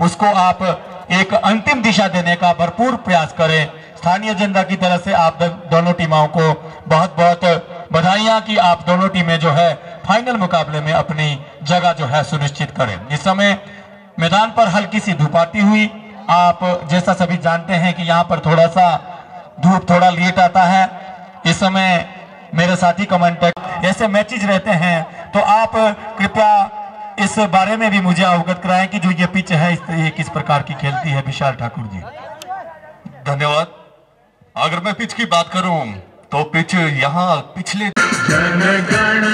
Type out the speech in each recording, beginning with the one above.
उसको आप एक अंतिम दिशा देने का भरपूर प्रयास करें। स्थानीय जनता की तरफ़ से आप दोनों टीमों को बहुत बहुत बधाइयाँ कि आप दोनों टीमें जो है फाइनल मुकाबले में अपनी जगह जो है सुनिश्चित करें। इस समय मैदान पर हल्की सी धूप आती हुई, आप जैसा सभी जानते हैं कि यहाँ पर थोड़ा सा धूप थोड़ा लेट आता है। इस समय मेरे साथी कमेंटर, ऐसे मैचेज रहते हैं तो आप कृपया इस बारे में भी मुझे अवगत कराएँ कि जो ये पिच है इस ये किस प्रकार की खेलती है विशाल ठाकुर जी। धन्यवाद। अगर मैं पिच की बात करूँ तो पिच यहाँ पिछले जनगण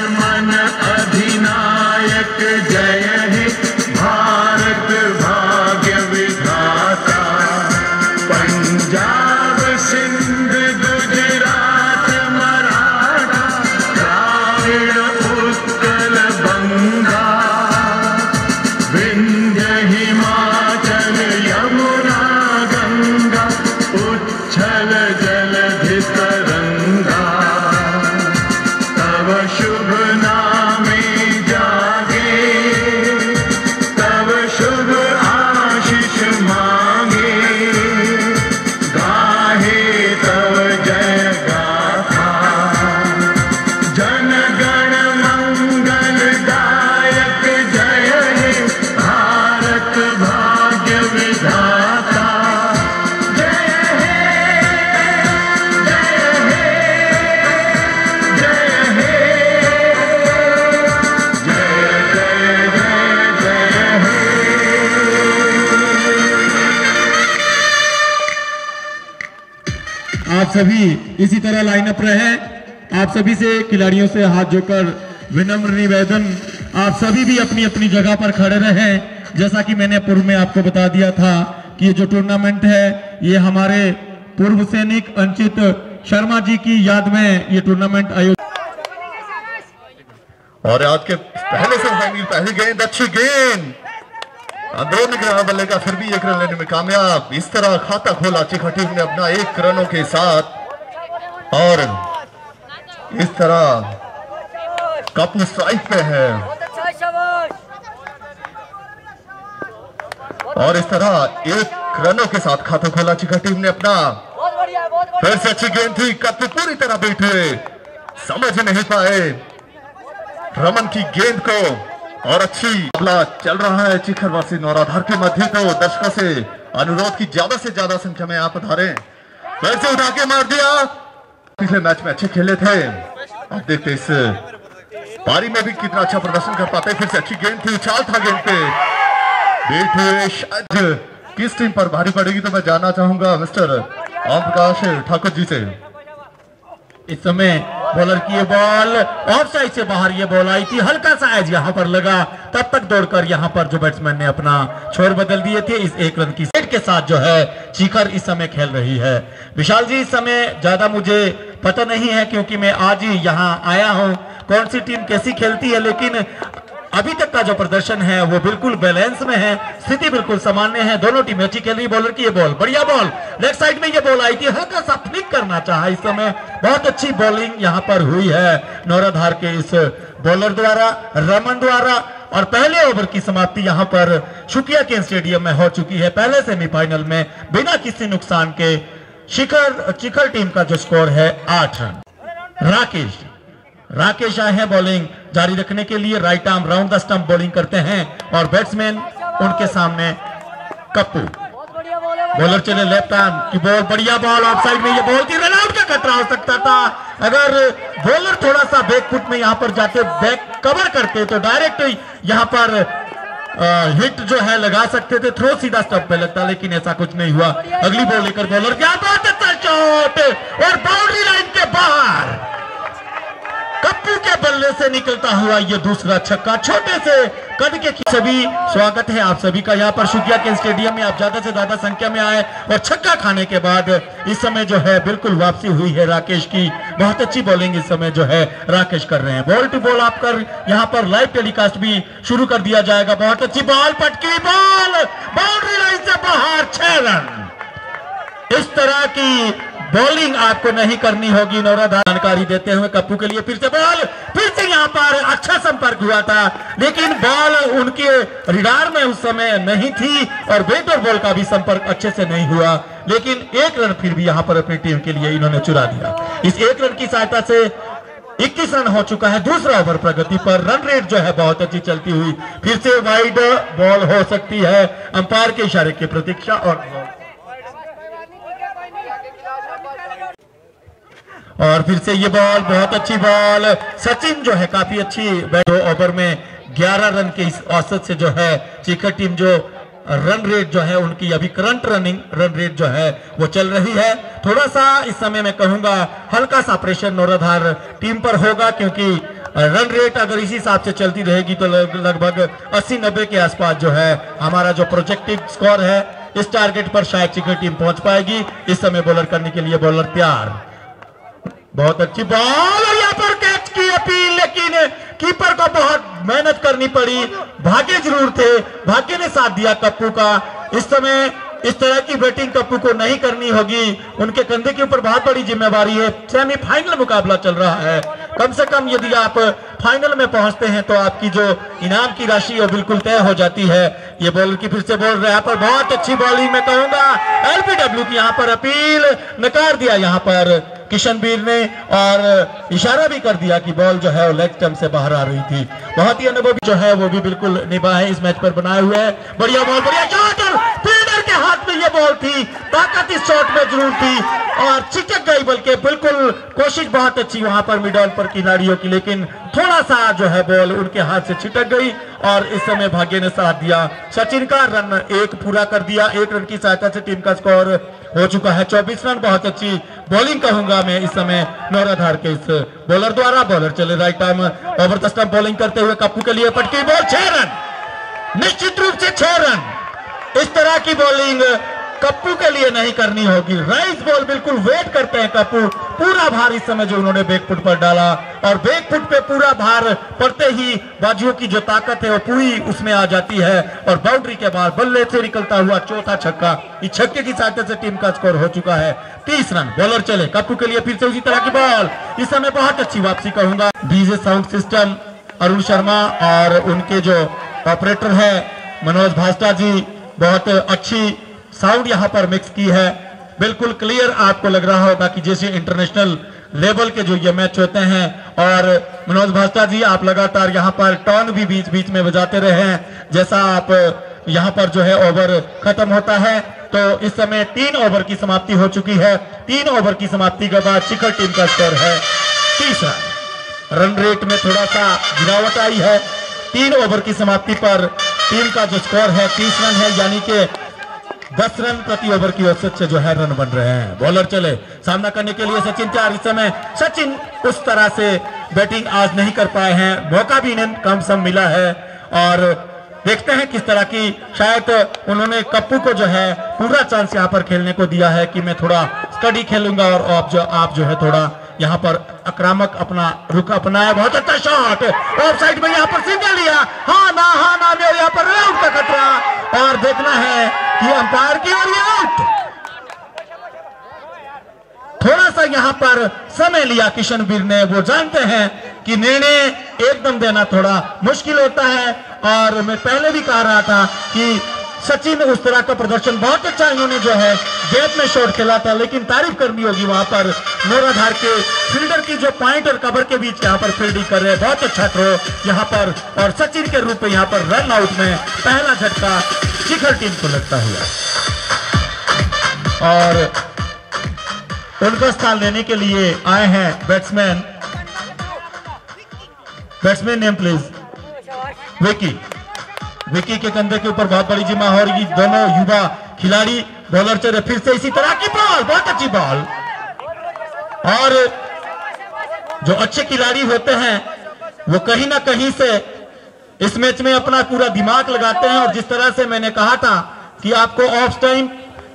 सभी इसी तरह लाइनअप रहे आप सभी से खिलाड़ियों से हाथ जोड़कर विनम्र निवेदन, आप सभी भी अपनी अपनी जगह पर खड़े रहे। जैसा कि मैंने पूर्व में आपको बता दिया था कि ये जो टूर्नामेंट है, ये हमारे पूर्व सैनिक अंचित शर्मा जी की याद में ये टूर्नामेंट आयोजित और आज के पहले से पहली गेंद, अच्छी गेंद। दो निगरान बल्ले का फिर भी एक रन लेने में कामयाब। इस तरह खाता खोला चिखा टीम ने अपना एक रनों के साथ। और इस तरह कप स्ट्राइक पे है। है और इस तरह एक रनों के साथ खाता खोला चिखा टीम ने अपना। है फिर से अच्छी गेंद थी, कप पूरी तरह बैठे। समझ नहीं पाए। रमन की गेंद को और अच्छी मामला चल रहा है चिखरवासी नौराधार के मध्य तो दर्शकों से। अनुरोध की ज़्यादा से ज़्यादा संख्या में आप पधारे फिर से उठा के मार दिया। पिछले मैच में अच्छे खेले थे। अब देखते इस पारी में भी कितना अच्छा प्रदर्शन कर पाते। फिर से अच्छी गेंद थी उछाल था गेंद पे। बेटे आज किस टीम पर भारी पड़ेगी तो मैं जानना चाहूँगा, मिस्टर ओम प्रकाश ठाकुर जी से। इस समय बॉलर की ये बॉल ऑफ़ साइड से बाहर ये बॉल आई थी, हल्का सा एज यहाँ पर लगा। तब तक दौड़कर यहाँ पर जो बैट्समैन ने अपना छोर बदल दिए थे, इस एक रन की सेट के साथ जो है चीखर इस समय खेल रही है। विशाल जी, इस समय ज़्यादा मुझे पता नहीं है, क्योंकि मैं आज ही यहाँ आया हूँ। कौन सी टीम कैसी खेलती है, लेकिन अभी तक का जो प्रदर्शन है, वो बिल्कुल बैलेंस में है। स्थिति बिल्कुल सामान्य है। दोनों टीमें अच्छी खेल रही बॉलर की ये बॉल बढ़िया बॉल लेफ़्ट साइड में ये बॉल आई थी। हल्का सा फ्लिक करना चाहा इस समय। बहुत अच्छी बॉलिंग यहाँ पर हुई है नौराधार के इस बॉलर द्वारा, रमन द्वारा। और पहले ओवर की समाप्ति यहाँ पर शुकिया के स्टेडियम में हो चुकी है। पहले सेमीफाइनल में बिना किसी नुकसान के शिखर शिखर टीम का जो स्कोर है, आठ रन। राकेश राकेश आए हैं बॉलिंग जारी रखने के लिए right arm round the stump bowling करते हैं और बैट्समैन उनके सामने कप्पू। बहुत। बॉलर चले लेफ़्ट आर्म की बॉल बढ़िया बॉल ऑफ़ साइड में ये बॉल थी रन आउट का खतरा हो सकता था। अगर बॉलर थोड़ा सा बैक फुट में यहाँ पर जाके बैक कवर करते तो डायरेक्ट यहाँ पर आ, हिट जो है लगा सकते थे। थ्रो सीधा स्टंप पे लगता लेकिन ऐसा कुछ नहीं हुआ। अगली बॉल लेकर बॉलर क्या बात है शॉट और बाउंड्री लाइन के बाहर! कप्पू के बल्ले से निकलता हुआ ये दूसरा छक्का छोटे से कद के सभी स्वागत है आप सभी का। यहाँ पर शुकिया के स्टेडियम में आप ज़्यादा से ज़्यादा संख्या में आए और छक्का खाने के बाद इस समय जो है बिल्कुल वापसी हुई है राकेश की। बहुत अच्छी बॉलिंग इस समय जो है राकेश कर रहे हैं। बॉल टू बॉल आप कर, यहाँ पर लाइव टेलीकास्ट भी शुरू कर दिया जाएगा। बहुत अच्छी बॉल पटकी बॉल बाउंड्री लाइन से बाहर, छह रन। इस तरह की बॉलिंग आपको नहीं करनी होगी नौराधा जानकारी देते हुए कप्पू के लिए फिर से बॉल फिर से यहाँ पर अच्छा संपर्क हुआ था, लेकिन बॉल उनके रिडार में उस समय नहीं थी और बेट और बॉल का भी संपर्क अच्छे से नहीं हुआ, लेकिन एक रन फिर भी यहाँ पर अपनी टीम के लिए इन्होंने चुरा दिया। इस एक रन की सहायता से 21 रन हो चुका है दूसरा ओवर प्रगति पर रन रेट जो है बहुत अच्छी चलती हुई, फिर से वाइड बॉल हो सकती है, अंपायर के इशारे की प्रतीक्षा और और फिर से ये बॉल बहुत अच्छी बॉल सचिन जो है, काफ़ी अच्छी दो ओवर में 11 रन के इस औसत से जो है, चीखर टीम जो रन रेट जो है, उनकी अभी करंट रनिंग रन रेट जो है, वो चल रही है। थोड़ा सा इस समय मैं कहूँगा हल्का सा प्रेशर नौराधार टीम पर होगा, क्योंकि रन रेट अगर इसी हिसाब से चलती रहेगी तो लगभग 80-90 के आसपास जो है, हमारा जो प्रोजेक्टिव स्कोर है, इस टारगेट पर शायद चिकर टीम पहुँच पाएगी। इस समय बॉलर करने के लिए बॉलर तैयार। बहुत अच्छी बॉल और यहाँ पर कैच की अपील लेकिन कीपर को बहुत मेहनत करनी पड़ी। भाग्य ज़रूर थे। भाग्य ने साथ दिया कप्पू का। इस समय इस तरह की बैटिंग कप्पू को नहीं करनी होगी। उनके कंधे के ऊपर बहुत बड़ी जिम्मेवारी है। सेमीफाइनल मुकाबला चल रहा है। कम से कम यदि आप फाइनल में पहुँचते हैं तो आपकी जो इनाम की राशि है बिल्कुल तय हो जाती है। ये बॉलर की फिर से बोल रहे हैं। पर बहुत अच्छी बॉलिंग में कहूँगा। एलपीडब्ल्यू की यहाँ पर अपील नकार दिया यहाँ पर। किशनवीर ने और इशारा भी कर दिया कि बॉल जो है वो लेग स्टम्प से बाहर आ रही थी। बहुत ही अनुभवी जो है वो भी बिल्कुल निभा है इस मैच पर बनाए हुए है। बढ़िया बॉल, बढ़िया और फील्डर के हाथ में ये बॉल थी। ताकत इस शॉट में ज़रूर थी और चिटक गई, बल्कि बिल्कुल कोशिश बहुत अच्छी वहाँ पर मिडल पर खिलाड़ियों की, लेकिन थोड़ा सा जो है बॉल उनके हाथ से छिटक गई और इस समय भाग्य ने साथ दिया। सचिन का रन एक पूरा कर दिया, एक रन की सहायता से टीम का स्कोर हो चुका है 24 रन, बहुत अच्छी बॉलिंग कहूँगा मैं इस समय नौराधार के इस बॉलर द्वारा। बॉलर चले right time over the stump bowling करते हुए कप्पू के लिए पटकी बॉल छह रन। निश्चित रूप से छह रन। इस तरह की बॉलिंग कप्पू के लिए नहीं करनी होगी। राइस बॉल बिल्कुल वेट करते हैं कप्पू। पूरा भार इस समय जो उन्होंने बैकफुट पर डाला। और बैकफुट पे पूरा भार पड़ते ही बाजुओं की जो ताकत है वो पूरी उसमें आ जाती है। और बाउंड्री के बाद बल्ले से निकलता हुआ चौथा छक्का इस छक्के की सहायता से टीम का स्कोर हो चुका है। तीस रन, बॉलर चले। कप्पू के लिए फिर से उसी तरह की बॉल। इस समय बहुत अच्छी वापसी कहूँगा। DJ sound system, Arun Sharma और उनके जो ऑपरेटर है, मनोज भास्टा जी, बहुत अच्छी साउंड यहाँ पर मिक्स की है। बिल्कुल क्लियर आपको लग रहा होगा कि जैसे इंटरनेशनल लेवल के जो ये मैच होते हैं और मनोज भास्टा जी, आप लगातार यहाँ पर टर्न भी बीच बीच में बजाते रहे हैं। जैसा आप यहाँ पर जो है ओवर खत्म होता है तो इस समय तीन ओवर की समाप्ति हो चुकी है। तीन ओवर की समाप्ति के बाद शिखर टीम का स्कोर है तीसरा। रन रेट में थोड़ा सा गिरावट आई है। तीन ओवर की समाप्ति पर टीम का जो स्कोर है, तीस रन है, यानी कि दस रन प्रति ओवर की औसत से जो है रन बन रहे हैं। बॉलर चले। सामना करने के लिए सचिन तैयार। इस समय सचिन उस तरह से बैटिंग आज नहीं कर पाए हैं। मौका भी इन्हें कम सम मिला है। और देखते हैं किस तरह की शायद उन्होंने कप्पू को जो है पूरा चांस यहाँ पर खेलने को दिया है कि मैं थोड़ा स्टडी खेलूँगा और आप जो आप जो है थोड़ा यहाँ पर आक्रामक अपना रुख अपनाया, बहुत अच्छा शॉट ऑफ़ साइड में यहाँ पर सिंगल लिया। हाँ ना हाँ ना में और यहाँ पर आउट का खतरा। और देखना है कि अंपायर की ओर आउट थोड़ा सा यहाँ पर समय लिया किशनवीर ने। वो जानते हैं कि निर्णय एकदम देना थोड़ा मुश्किल होता है। और मैं पहले भी कह रहा था कि सचिन उस तरह का प्रदर्शन बहुत अच्छा इन्होंने जो है गेट में शॉट खेला था लेकिन तारीफ़ करनी होगी वहाँ पर मोराधार के फील्डर की जो पॉइंट और कवर के बीच यहाँ पर फील्डिंग कर रहे हैं। बहुत अच्छा थ्रो यहाँ पर और सचिन के रूप में यहाँ पर रन आउट में पहला झटका शिखर टीम को लगता हुआ। और उनका स्थान लेने के लिए आए हैं batsman batsman name please Vicky Vicky के कंधे के ऊपर बहुत बड़ी जिम्मा हो रही दोनों युवा खिलाड़ी बॉलर चले फिर से इसी तरह की बॉल बहुत अच्छी बॉल और जो अच्छे खिलाड़ी होते हैं, वो कहीं ना कहीं से इस मैच में अपना पूरा दिमाग लगाते हैं। और जिस तरह से मैंने कहा था कि आपको ऑफ़ टाइम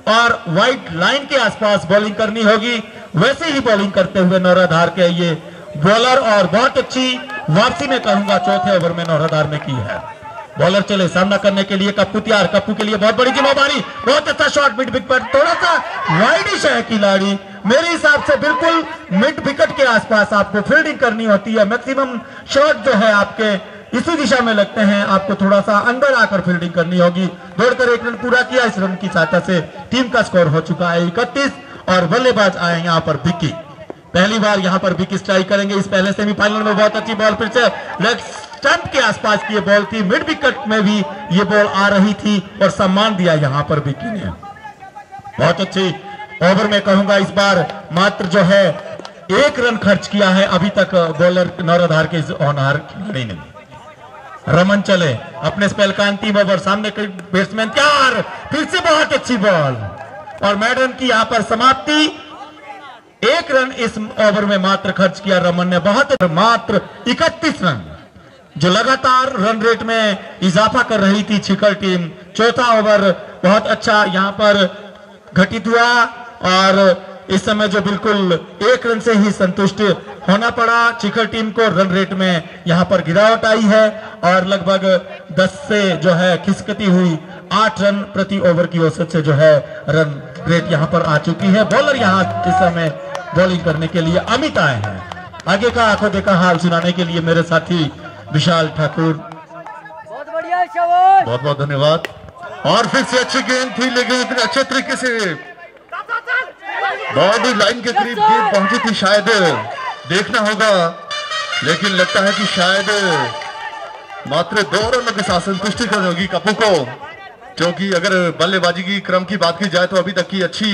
और व्हाइट लाइन के आसपास बॉलिंग करनी होगी, वैसे ही बॉलिंग करते हुए नौराधार के ये बॉलर और बहुत अच्छी वापसी में कहूँगा, चौथे ओवर में नौराधार में की है। बॉलर चले सामना करने के लिए कप्पू तैयार कप्पू के लिए बहुत बड़ी ज़िम्मेदारी बहुत अच्छा शॉट मिड बिग पर थोड़ा सा वाइडिश है खिलाड़ी। मेरे हिसाब से बिल्कुल मिड विकेट के आसपास आपको फील्डिंग करनी होती है। मैक्सिमम शॉट जो है आपके, इसी दिशा में लगते हैं। आपको थोड़ा सा अंदर आकर फील्डिंग करनी होगी। दौड़कर एक रन पूरा किया, इस रन की सहायता से टीम का स्कोर हो चुका है इकतीस और बल्लेबाज आए यहाँ पर विक्की पहली बार यहाँ पर विकी स्ट्राइक करेंगे। इस पहले सेमीफाइनल में बहुत अच्छी बॉल फिर से लेग स्टंप के आसपास की ये बॉल थी, मिड विकेट में भी ये बॉल आ रही थी और सम्मान दिया यहाँ पर विकी ने। बहुत अच्छी ओवर में कहूँगा इस बार मात्र जो है, एक रन खर्च किया है अभी तक बॉलर नौराधार के इस होनहार खिलाड़ी ने। रमन चले, अपने स्पेल का अंतिम ओवर, सामने के बैट्समैन तैयार, फिर से बहुत अच्छी बॉल। और मैडन की यहाँ पर समाप्ति। एक रन इस ओवर में मात्र खर्च किया रमन ने, बहुत मात्र 31 रन। जो लगातार रन रेट में इजाफा कर रही थी छिकल टीम, चौथा ओवर बहुत अच्छा यहाँ पर घटित हुआ और इस समय जो बिल्कुल एक रन से ही संतुष्ट होना पड़ा। चिखल टीम को रन रेट में यहाँ पर गिरावट आई है और लगभग 10 से जो है खिसकती हुई आठ रन प्रति ओवर की औसत से जो है रन रेट यहाँ पर आ चुकी है। बॉलर यहाँ इस समय बॉलिंग करने के लिए अमित आए हैं। आगे का आँखों देखा हाल सुनाने के लिए मेरे साथी विशाल ठाकुर। बहुत बढ़िया शाबाश। बहुत बहुत धन्यवाद। और फिर से अच्छी गेंद थी लेकिन इतने अच्छे तरीके से बाउंड्री लाइन के करीब गेंद पहुँची थी शायद देखना होगा लेकिन लगता है कि शायद मात्र दो रनों के साथ संतुष्टि करनी होगी कपू को क्योंकि अगर बल्लेबाजी की क्रम की बात की जाए तो अभी तक की अच्छी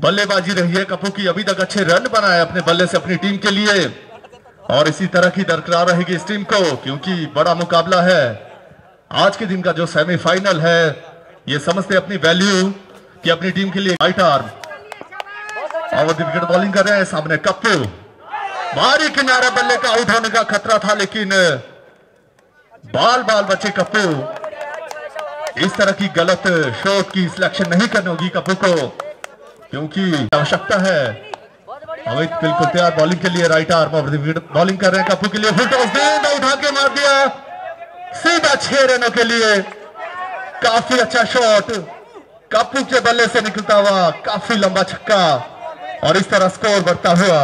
बल्लेबाजी रही है कपू की अभी तक अच्छे रन बनाए अपने बल्ले से अपनी टीम के लिए। और इसी तरह की दरकरार रहेगी इस टीम को, क्योंकि बड़ा मुकाबला है। आज के दिन का जो सेमीफाइनल है, ये समझते अपनी वैल्यू कि अपनी टीम के लिए राइट आर्म अवधि विकेट बॉलिंग कर रहे हैं सामने कप्पू। भारी किनारा बल्ले का आउट होने का खतरा था, लेकिन बाल बाल बचे कप्पू। इस तरह की गलत शॉट की सिलेक्शन नहीं करनी होगी कप्पू को, क्योंकि आवश्यकता है। अमित बिल्कुल तैयार बॉलिंग के लिए राइट आर्म विकेट बॉलिंग कर रहे हैं कप्पू के लिए फुल टॉस गेंद उठा के मार दिया। सीधा छह रनों के लिए। काफ़ी अच्छा शॉट कप्पू के बल्ले से निकलता हुआ काफ़ी लंबा छक्का। और इस तरह स्कोर बढ़ता हुआ।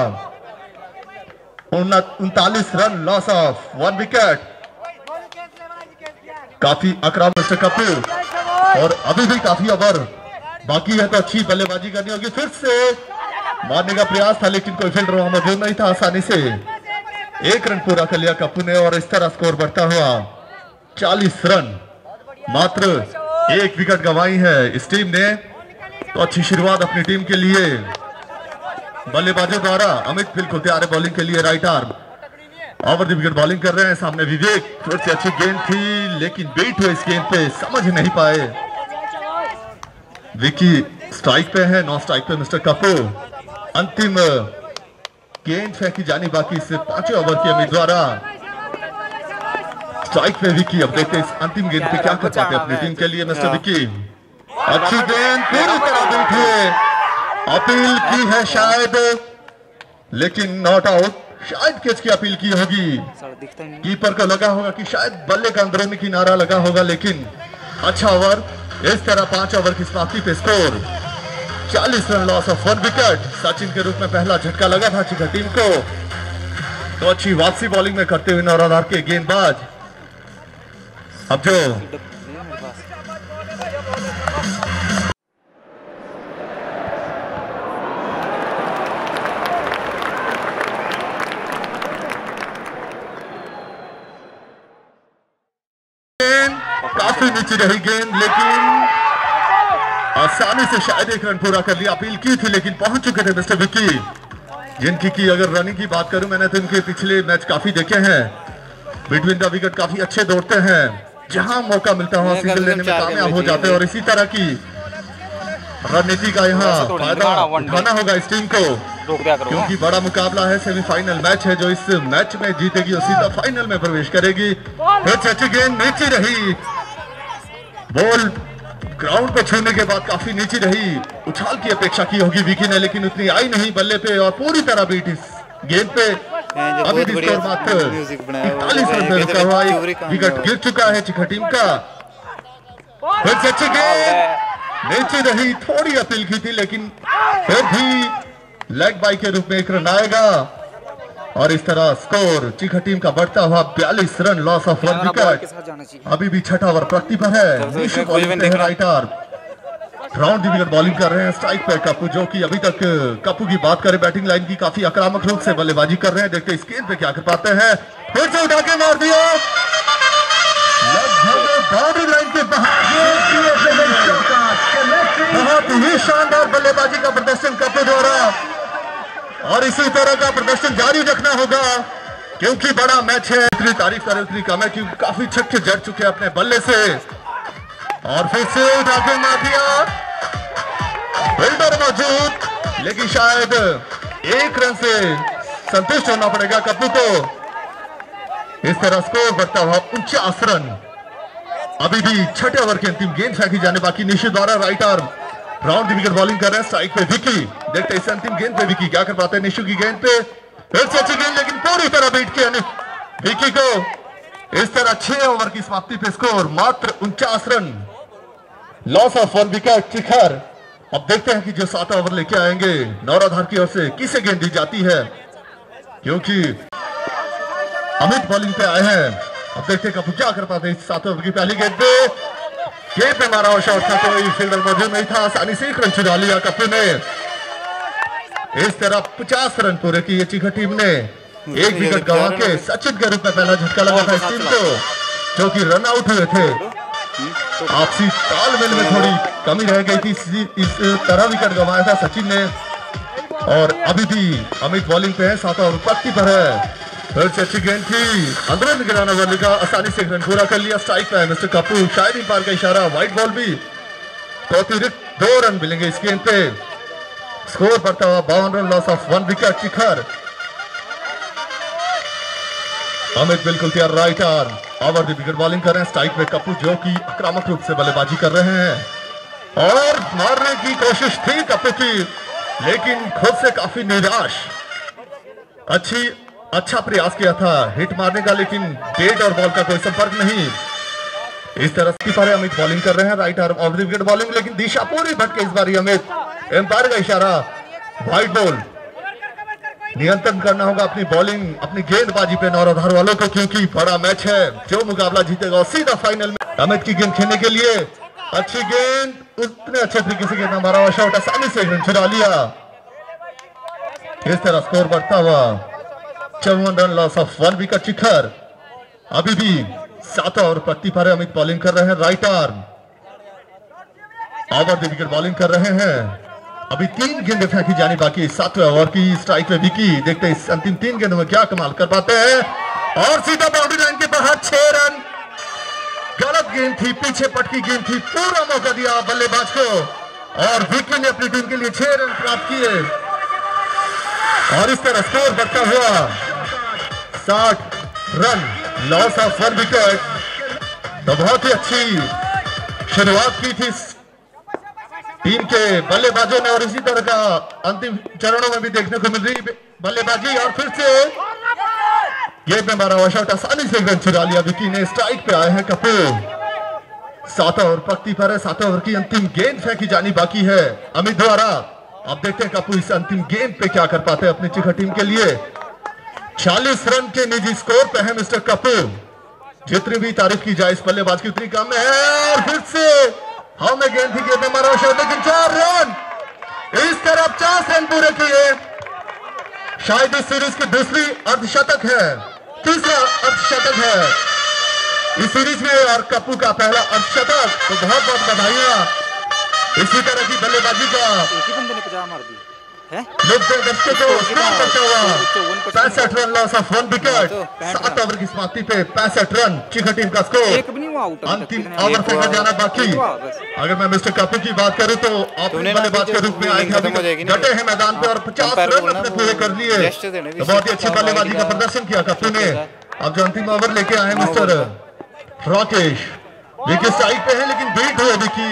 उनतालीस run loss of one wicket काफ़ी आक्रामक मिस्टर कपूर और अभी भी काफ़ी ओवर बाकी है तो अच्छी बल्लेबाजी करनी होगी। फिर से मारने का प्रयास था, लेकिन कोई फील्डर वहाँ मौजूद नहीं था आसानी से। एक रन पूरा कर लिया कप्पू ने और इस तरह स्कोर बढ़ता हुआ। 40 रन। मात्र एक विकेट गंवाई है। इस टीम ने तो अच्छी शुरुआत अपनी टीम के लिए। बल्लेबाजों द्वारा अमित बिल्कुल तैयार है बॉलिंग के लिए right arm over the wicket bowling कर रहे हैं। सामने विवेक, फिर से अच्छी गेंद थी, लेकिन बेट हुए इस गेंद पे। समझ नहीं पाए। विकी स्ट्राइक पे है नॉन स्ट्राइक पे मिस्टर कपूर। अंतिम गेंद फेंकी जानी बाकी इससे पाँचवें ओवर की अमित द्वारा स्ट्राइक पे विकी अब देखते हैं इस अंतिम गेंद पे क्या कर पाते अपनी टीम के लिए मिस्टर विकी अच्छी गेंद पूरी तरह हुए अपील की है शायद लेकिन नॉट आउट शायद कैच की अपील की होगी। कीपर को लगा होगा कि शायद बल्ले का अंदरूनी किनारा लगा होगा लेकिन अच्छा ओवर। इस तरह पाँच ओवर की समाप्ति पे score 40 run loss of one wicket Sachin के रूप में पहला झटका लगा था चिका टीम को। तो अच्छी वापसी बॉलिंग में करते हुए नौराधार के गेंदबाज। अब जो काफ़ी नीचे रही गेंद, लेकिन आसानी से शायद एक रन पूरा कर लिया अपील की थी लेकिन पहुँच चुके थे मिस्टर विक्की। जिनकी की अगर रनिंग की बात करूँ मैंने तो इनके पिछले मैच काफ़ी देखे हैं। बिटवीन द विकेट काफ़ी अच्छे दौड़ते हैं। जहाँ मौका मिलता है सिंगल लेने में कामयाब हो जाते हैं। और इसी तरह की रणनीति का यहाँ फ़ायदा उठाना होगा इस टीम को। क्योंकि बड़ा मुकाबला है सेमीफाइनल मैच है जो इस मैच में जीतेगी और सीधा फाइनल में प्रवेश करेगी। फिर से गेंद नीचे रही। बॉल ग्राउंड पे छूने के बाद काफ़ी नीचे रही। उछाल की अपेक्षा की होगी विकी ने लेकिन उतनी आई नहीं बल्ले पे और पूरी तरह बीट इस गेंद पे। अभी भी स्कोर मात्र इकतालीस रन पे रुका हुआ विकेट गिर चुका है चिखा टीम का। फिर से अच्छी गेंद। नीचे रही थोड़ी अपील की थी लेकिन फिर भी लेग बाई के रूप में एक रन आएगा। और इस तरह स्कोर चीखा टीम का बढ़ता हुआ बयालीस run loss of one wicket अभी भी छठा ओवर प्रगति पर है सबसे निशु इसमें बॉलिंग कोई पे है नहीं right arm round wicket bowling कर रहे हैं स्ट्राइक पर कप्पू जो कि अभी तक कप्पू की बात करें बैटिंग लाइन की काफ़ी आक्रामक रूप से बल्लेबाजी कर रहे हैं देखते हैं इस पे क्या कर पाते हैं फिर से उठा के मार दिया बाउंड्री लाइन के बाहर बहुत ही शानदार बल्लेबाजी का प्रदर्शन कप्पू द्वारा और इसी तरह का प्रदर्शन जारी रखना होगा। क्योंकि बड़ा मैच है, इतनी तारीफ़ करें उतनी कम है क्योंकि काफ़ी छक्के जड़ चुके अपने बल्ले से। और फिर से उठा के मार दिया फिल्डर मौजूद, लेकिन शायद एक रन से संतुष्ट होना पड़ेगा कप्पू को। इस तरह स्कोर बढ़ता हुआ उनचास रन। अभी भी छठे ओवर के अंतिम गेंद फेंकी जाने बाकी निशु द्वारा right arm round the wicket bowling कर रहे हैं स्ट्राइक पे विकी। देखते इस अंतिम गेंद पे विकी क्या कर पाते हैं, निशु की गेंद पे। फिर से अच्छी गेंद, लेकिन पूरी तरह बीट किया विकी को इस तरह छह ओवर की समाप्ति पे स्कोर मात्र उनचास run. Loss of one wicket Shikhar. अब देखते हैं कि जो सात ओवर लेके आएँगे नौराधार की ओर से किसे गेंद दी जाती है? क्योंकि अमित बॉलिंग पे आए हैं। अब देखते हैं कपूर क्या कर पाते हैं सात ओवर की पहली गेंद पे। पे मारा हुआ शॉट था कोई फील्डर मौजूद नहीं था आसानी से एक रन चुरा लिया कपूर ने इस तरह पचास रन पूरे किए चीखा टीम ने। एक विकेट गंवा के सचिन के रूप में पहला झटका लगा था इस टीम को जो कि रन आउट हुए थे। आपसी तालमेल में थोड़ी कमी रह गई थी। इस तरह विकेट गंवाया था सचिन ने। और अभी भी अमित बॉलिंग पे है सात और पत्ती पर है। फिर अच्छी गेंद थी अंदर गिराना वाले का आसानी से रन पूरा कर लिया स्ट्राइक पे है मिस्टर कपूर शायद पार का इशारा व्हाइट बॉल भी। तो अतिरिक्त दो रन मिलेंगे इस गेंद पे स्कोर बढ़ता हुआ, बावन run loss of one wicket Shikhar. Amit बिल्कुल तैयार right arm the wicket bowling कर रहे हैं स्ट्राइक पे कपूर जो कि आक्रामक रूप से बल्लेबाजी कर रहे हैं। और मारने की कोशिश थी कपूर की, लेकिन खुद से काफ़ी निराश। अच्छी अच्छा प्रयास किया था, हिट मारने का, लेकिन बेट और बॉल का कोई संपर्क नहीं। इस तरह की पर अमित बॉलिंग कर रहे हैं, right arm off wicket bowling, लेकिन दिशा पूरी भटके इस बार अमित। एम्पायर का इशारा, व्हाइट बॉल। नियंत्रण करना होगा अपनी बॉलिंग, अपनी गेंदबाजी पे नौराधार वालों को, क्योंकि बड़ा मैच है। जो मुकाबला जीतेगा और सीधा फाइनल में। अमित की गेंद खेलने के लिए अच्छी गेंद, उतने अच्छे तरीके से गेंद मारा हुआ शॉट आसानी से रन चुरा लिया। इस तरह स्कोर बढ़ता हुआ चौवन run loss of one wicket Shikhar. अभी भी सात ओवर प्रति पर अमित बॉलिंग कर रहे हैं right arm over the wicket bowling कर रहे हैं। अभी तीन गेंदें फेंकी जानी बाकी। सातवें ओवर की स्ट्राइक पे विकी। देखते हैं अंतिम तीन गेंदों में क्या कमाल कर पाते हैं। और सीधा बाउंड्री लाइन के बाहर छह रन। गलत गेंद थी, पीछे पटकी गेंद थी। पूरा मौका दिया बल्लेबाज को। और विकी ने अपनी टीम के लिए छह रन प्राप्त किए। और इस तरह स्कोर बढ़ता हुआ साठ run loss of one wicket तो बहुत ही अच्छी शुरुआत की थी टीम के बल्लेबाजों ने और इसी तरह का अंतिम चरणों में भी देखने को मिल रही बल्लेबाजी। और फिर से गेंद में मारा शॉट आसानी से रन चुरा लिया। विकी ने स्ट्राइक पे आए हैं कपूर। सात ओवर पक्ति पर है। सात ओवर की अंतिम गेंद फेंकी जानी बाकी है अमित द्वारा। अब देखते हैं कपूर इस अंतिम गेंद पे क्या कर पाते हैं अपनी चिखा टीम के लिए। 40 रन के निजी स्कोर पे है मिस्टर कपूर। जितनी भी तारीफ़ की जाए इस बल्लेबाज की, उतनी कम है। और फिर से हम में गेंद थी गेंद मारा शॉट लेकिन चार रन। इस तरह पचास रन पूरे किए। शायद इस सीरीज़ की दूसरी अर्धशतक है। तीसरा अर्धशतक है। इस सीरीज़ में और कपूर का पहला अर्धशतक। तो बहुत बहुत बधाइया। इसी तरह की बल्लेबाजी का ही? पचास है। पैंसठ run loss of one wicket सात ओवर की समाप्ति पे पैंसठ रन चिखा टीम का स्कोर एक भी नहीं हुआ आउट अंतिम ओवर फेंका जाना बाकी। अगर मैं मिस्टर कपूर की बात करूँ तो ऑपनिंग बल्लेबाज के रूप में आए थे खत्म हो अभी। डटे हैं मैदान पे और 50 अंपायर को रन अपने पूरे कर लिए। तो बहुत ही अच्छी बल्लेबाजी का प्रदर्शन किया कपूर ने अब जो अंतिम ओवर लेके आए मिस्टर राकेश विकेट साइड पे है लेकिन बीट हुए विकी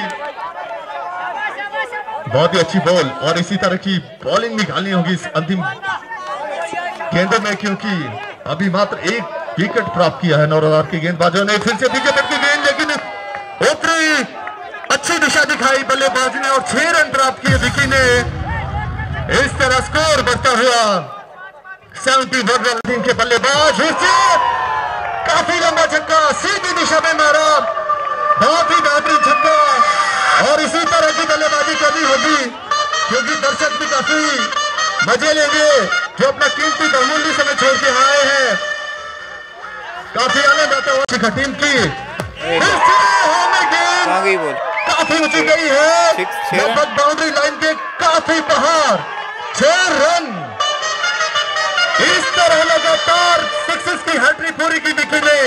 बहुत ही अच्छी बॉल और इसी तरह की बॉलिंग निकालनी होगी इस अंतिम गेंदों में, क्योंकि अभी मात्र एक विकेट प्राप्त किया है नौरदार के गेंदबाजों ने। फिर से पीछे की गेंद, लेकिन ऊपरी अच्छी दिशा दिखाई, बल्लेबाज ने और छह रन प्राप्त किए, विकी ने। इस तरह स्कोर बढ़ता हुआ सेवेंटी वन रन टीम के बल्लेबाज काफ़ी लंबा छक्का सीधी दिशा में मारा। बहुत ही बेहतरीन छक्का और इसी तरह की बल्लेबाजी करनी होगी क्योंकि दर्शक भी काफ़ी मज़े लेंगे जो अपना कीमती बहुमूल्य समय छोड़ के आए हैं। काफ़ी आनंद आता हुआ शिखा टीम की। काफ़ी ऊँची गई है। लगभग बाउंड्री लाइन के काफ़ी बाहर छह रन। इस तरह लगातार सिक्सेस की हैट्रिक पूरी की दिखी ने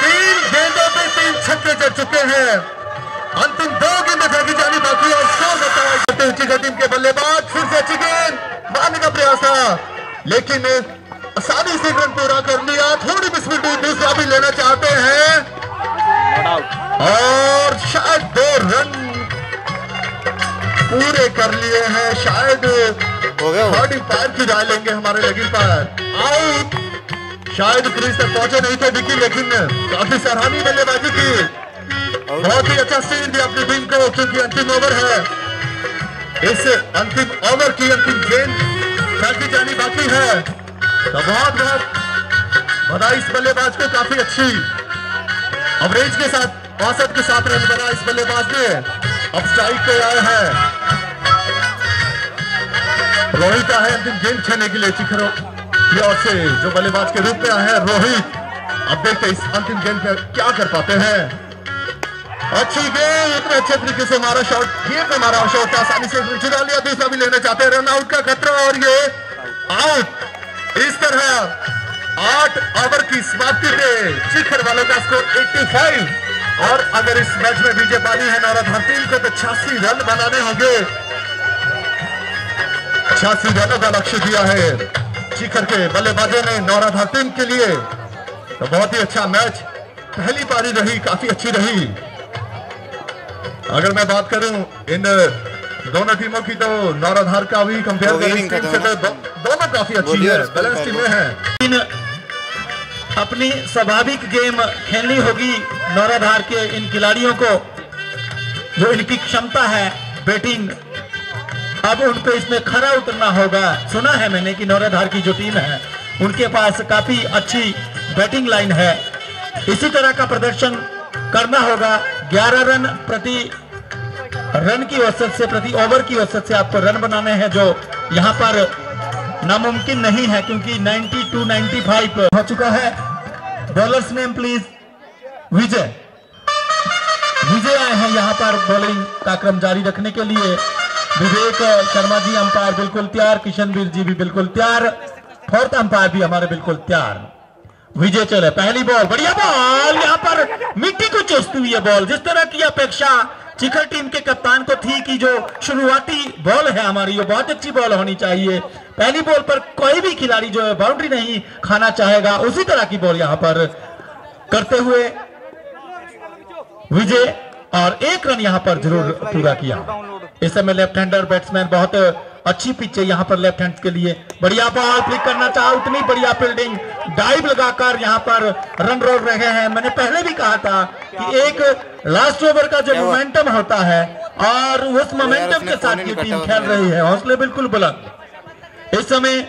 तीन गेंदों पे तीन छक्के जड़ चुके हैं। अंतिम दो गेंद फेंकी जानी बाकी है। स्कोर बताया हैं टीम के बल्लेबाज फिर से अच्छी गेंद मारने का प्रयास था। लेकिन आसानी से रन पूरा कर लिया। थोड़ी बिस्मिल दूसरा भी लेना चाहते हैं। और शायद दो रन पूरे कर लिए हैं। शायद हो गया वो। थर्ड की राय लेंगे हमारे लगी पर। आउट। शायद क्रीज तक पहुँचे नहीं थे विकी लेकिन काफ़ी सराहनीय बल्लेबाजी की। बहुत ही अच्छा सीन दिया अपनी टीम को क्योंकि अंतिम ओवर है। इस अंतिम ओवर की अंतिम गेंद फेंकी जानी बाकी है। तो बहुत बहुत बधाई इस बल्लेबाज को काफ़ी अच्छी। अवरेज के साथ औसत के साथ रन बना इस बल्लेबाज ने। अब स्ट्राइक पे आए है। रोहित है अंतिम गेंद खेलने के लिए चिखरों की ओर से जो बल्लेबाज के रूप में आए हैं, रोहित। अब देखते इस अंतिम गेंद पे क्या कर पाते हैं। अच्छी गेंद, इतने अच्छे तरीके से मारा शॉट गेंद पे मारा शॉट आसानी से चुरा लिया, दूसरा भी लेना चाहते हैं रन आउट का खतरा, और ये आउट इस तरह आठ ओवर की समाप्ति पे शिखर वालों का स्कोर 85 और अगर इस मैच में विजय पानी है नौराधार टीम को तो छियासी रन बनाने होंगे। छियासी रनों का लक्ष्य दिया है। शिखर के बल्लेबाजों ने नौराधार टीम के लिए तो बहुत ही अच्छा मैच। पहली पारी रही काफ़ी अच्छी रही। अगर मैं बात करूँ इन दोनों टीमों की तो नौराधार का भी कंपेयर करें टीम से तो दो, दोनों काफ़ी अच्छी है बैलेंस टीमें हैं। इन अपनी स्वाभाविक गेम खेलनी होगी नौराधार के इन खिलाड़ियों को जो इनकी क्षमता है बैटिंग अब उनको इसमें खरा उतरना होगा। सुना है मैंने कि नौराधार की जो टीम है, उनके पास काफ़ी अच्छी बैटिंग लाइन है। इसी तरह का प्रदर्शन करना होगा। 11 रन प्रति रन की औसत से, प्रति ओवर की औसत से आपको रन बनाने हैं, जो यहाँ पर नामुमकिन नहीं है, क्योंकि 90 टू 95 हो चुका है। Bowlers name, please. Vijay. Vijay आए हैं यहाँ पर बॉलिंग का क्रम जारी रखने के लिए। विवेक शर्मा जी, अंपायर बिल्कुल तैयार किशनवीर जी भी बिल्कुल तैयार, फोर्थ अंपायर भी हमारे बिल्कुल तैयार। विजय चले, पहली बॉल, बढ़िया बॉल, यहाँ पर मिट्टी को चूसती हुई है बॉल। जिस तरह की अपेक्षा चिखल टीम के कप्तान को थी कि जो शुरुआती बॉल है हमारी ये बहुत अच्छी बॉल होनी चाहिए। पहली बॉल पर कोई भी खिलाड़ी जो है, बाउंड्री नहीं खाना चाहेगा। उसी तरह की बॉल यहाँ पर करते हुए विजय और एक रन यहाँ पर ज़रूर पूरा किया। इस समय लेफ़्ट हैंडर बैट्समैन बहुत अच्छी पिच है यहाँ पर लेफ़्ट हैंड के लिए। बढ़िया बॉल फ्लिक करना चाहा उतनी बढ़िया फील्डिंग डाइव लगाकर यहाँ पर रन रोल रहे हैं। मैंने पहले भी कहा था कि एक लास्ट ओवर का जो मोमेंटम होता है और उस मोमेंटम के साथ ये टीम खेल रही है। हौसले बिल्कुल बुलंद। इस समय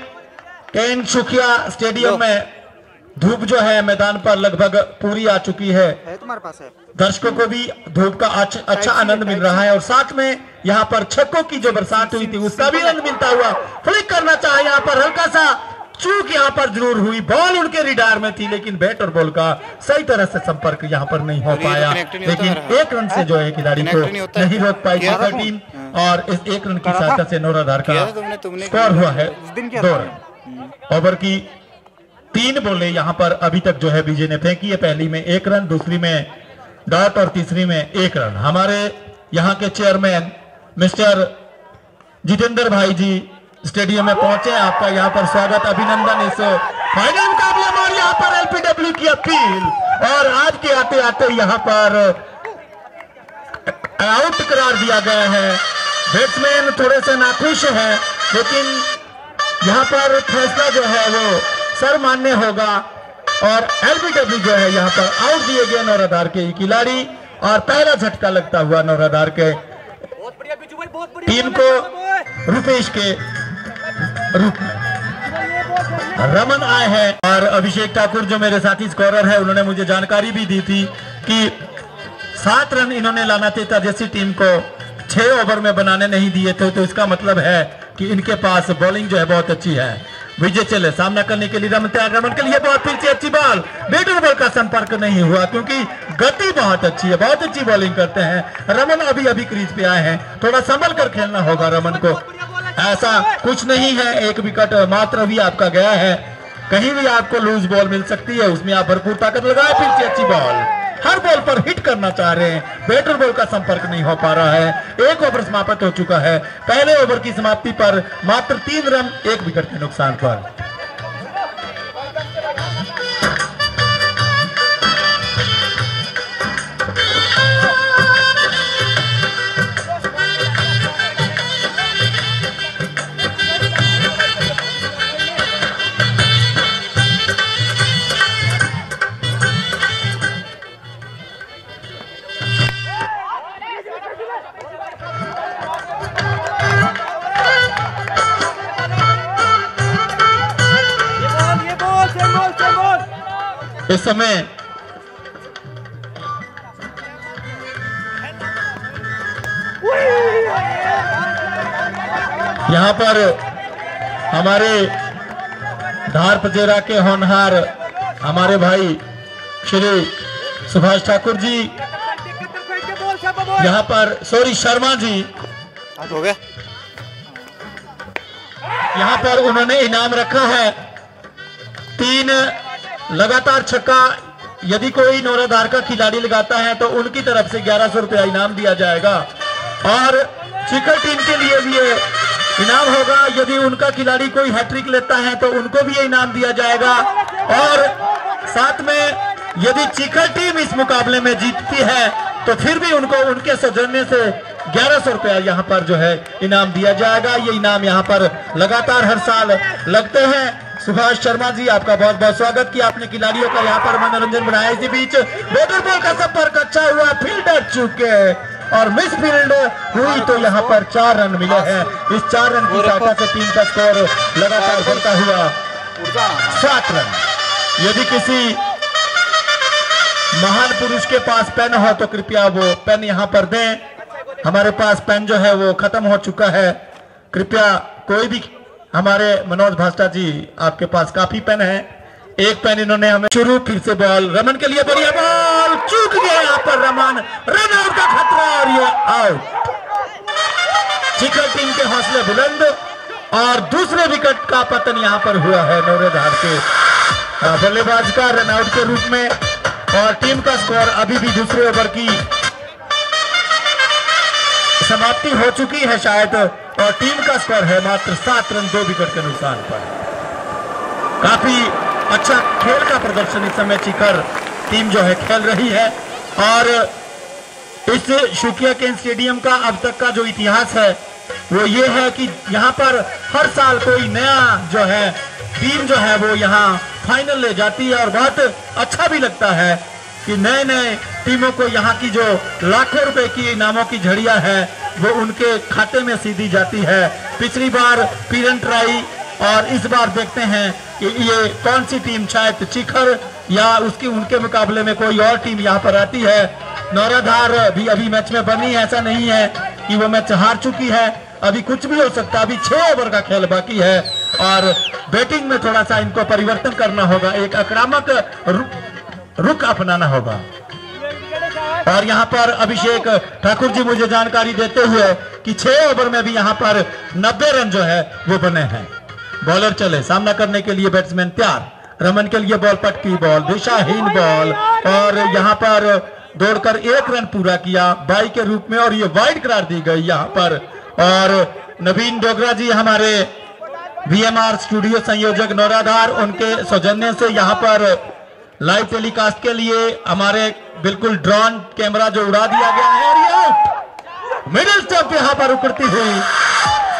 कैन सुखिया स्टेडियम में धूप जो है मैदान पर लगभग पूरी आ चुकी है। है तुम्हारे पास है। दर्शकों को भी धूप का अच्छा, आनंद मिल रहा है और साथ में यहाँ पर छक्कों की जो बरसात हुई थी उसका भी आनंद मिलता हुआ फ्लिक करना चाहे यहाँ पर हल्का सा चूक यहाँ पर ज़रूर हुई। बॉल उनके रिडार में थी लेकिन बैट और बॉल का सही तरह से संपर्क यहाँ पर नहीं हो तो पाया। लेकिन एक रन से जो है खिलाड़ी को नहीं है। रोक पाई? टीम और इस एक रन की सहायता से नौराधार का स्कोर हुआ है उस दिन किया दो रन। ओवर की तीन बॉलें यहाँ पर अभी तक जो है विजय ने फेंकी है। पहली में एक रन, दूसरी में डॉट और तीसरी में एक रन। हमारे यहाँ के चेयरमैन मिस्टर जितेंद्र भाई जी स्टेडियम में पहुँचे आपका यहाँ पर स्वागत, अभिनंदन। इस फाइनल मुकाबले में और यहाँ पर एलपीडब्ल्यू की अपील। और आज के आते आते यहाँ पर आउट करार दिया गया है। बैट्समैन थोड़े से नाखुश है, लेकिन यहाँ पर फैसला जो है वो सर मान्य होगा। और एलबीडब्ल्यू जो है यहाँ पर आउट दिए गए नौराधार के खिलाड़ी। और पहला झटका लगता हुआ नौराधार के। टीम को रुपेश के रूप रमन आए हैं। और अभिषेक ठाकुर जो मेरे साथी स्कोरर है उन्होंने मुझे जानकारी भी दी थी कि सात रन इन्होंने लाना था जैसी टीम को छह ओवर में बनाने नहीं दिए थे। तो इसका मतलब है कि इनके पास बॉलिंग जो है बहुत अच्छी है। विजय चले, सामना करने के लिए रमन तैयार रमन के लिए बहुत फिर से अच्छी बॉल बेटर बॉल का संपर्क नहीं हुआ, क्योंकि गति बहुत अच्छी है, बहुत अच्छी बॉलिंग करते हैं। रमन अभी अभी क्रीज पे आए हैं। थोड़ा संभल कर खेलना होगा रमन को। ऐसा कुछ नहीं है, एक विकेट मात्र भी आपका गया है। कहीं भी आपको लूज बॉल मिल सकती है, उसमें आप भरपूर ताकत लगाए, फिर से अच्छी बॉल हर बॉल पर हिट करना चाह रहे हैं। बेटर बॉल का संपर्क नहीं हो पा रहा है। एक ओवर समाप्त हो चुका है। पहले ओवर की समाप्ति पर मात्र तीन रन, एक विकेट के नुकसान पर। इस समय यहाँ पर हमारे धार पजेरा के होनहार हमारे भाई श्री सुभाष ठाकुर जी यहाँ पर सॉरी शर्मा जी। हो गया। यहाँ पर उन्होंने इनाम रखा है। तीन लगातार छक्का, यदि कोई नौराधार का खिलाड़ी लगाता है तो उनकी तरफ़ से ग्यारह सौ रुपया इनाम दिया जाएगा। और चिकन टीम के लिए भी इनाम होगा। यदि उनका खिलाड़ी कोई हैट्रिक लेता है तो उनको भी ये इनाम दिया जाएगा। और साथ में यदि चिकन टीम इस मुकाबले में जीतती है तो फिर भी उनको, उनके सौजन्य से ग्यारह सौ रुपया यहाँ पर जो है इनाम दिया जाएगा। ये इनाम यहाँ पर लगातार हर साल लगते हैं। सुभाष शर्मा जी, आपका बहुत बहुत स्वागत किया आपने खिलाड़ियों का यहाँ पर मनोरंजन बनाया। इसी बीच बेटर बॉल का संपर्क अच्छा हुआ फील्डर चुके और मिस फ़ील्ड हुई तो यहाँ पर चार रन मिले हैं। इस चार रन की सहायता से टीम का स्कोर लगातार बढ़ता हुआ सात रन। यदि किसी महान पुरुष के पास पेन हो तो कृपया वो पेन यहाँ पर दें। हमारे पास पेन जो है वो खत्म हो चुका है। कृपया कोई भी हमारे मनोज भास्टा जी आपके पास काफ़ी पेन है। एक पेन इन्होंने हमें शुरू फिर से बॉल। रमन के लिए बढ़िया बॉल। चूक गया यहाँ पर रमन। रन आउट का खतरा और ये आउट। चिकन टीम के हौसले बुलंद और दूसरे विकेट का पतन यहाँ पर हुआ है नौरेधार के। अ, बल्लेबाज का रन आउट के रूप में और टीम का स्कोर अभी भी दूसरे ओवर की समाप्ति हो चुकी है शायद, और टीम का स्कोर है मात्र सात रन, दो विकेट के नुकसान पर। काफ़ी अच्छा खेल का प्रदर्शन इस समय चिकर टीम जो है खेल रही है, और इस शुकिया केन स्टेडियम का अब तक का जो इतिहास है, वो ये है कि यहाँ पर हर साल कोई नया जो है, टीम जो है वो यहाँ फाइनल ले जाती है, और बहुत अच्छा भी लगता है। कि नए नए टीमों को यहाँ की जो लाखों रुपए की इनामों की झड़िया है, वो उनके खाते में सीधी जाती है। पिछली बार पीरन ट्राई और इस बार देखते हैं कि ये कौन सी टीम, शायद चिखर या उसकी, उनके मुकाबले में कोई और टीम यहाँ पर आती है। नौराधार भी अभी मैच में बनी है, ऐसा नहीं है कि वो मैच हार चुकी है। अभी कुछ भी हो सकता है, अभी छह ओवर का खेल बाकी है। और बैटिंग में थोड़ा सा इनको परिवर्तन करना होगा। एक आक्रामक रुख अपनाना होगा। और यहाँ पर अभिषेक ठाकुर जी मुझे जानकारी देते हुए कि छह ओवर में भी यहाँ पर 90 रन जो है, वो बने हैं। बॉलर चले, सामना करने के लिए बैट्समैन तैयार। रमन के लिए बॉल पटकी बॉल दिशाहीन बॉल और यहाँ पर दौड़कर एक रन पूरा किया, बाई के रूप में और ये वाइड करार दी गई यहाँ पर। और नवीन डोगरा जी हमारे वीएमआर स्टूडियो संयोजक नौराधार, उनके सौजन्य से यहाँ पर लाइव टेलीकास्ट के लिए हमारे बिल्कुल ड्रोन कैमरा जो उड़ा दिया गया है और ये मिडिल स्टंप यहाँ पर उकड़ती हुई।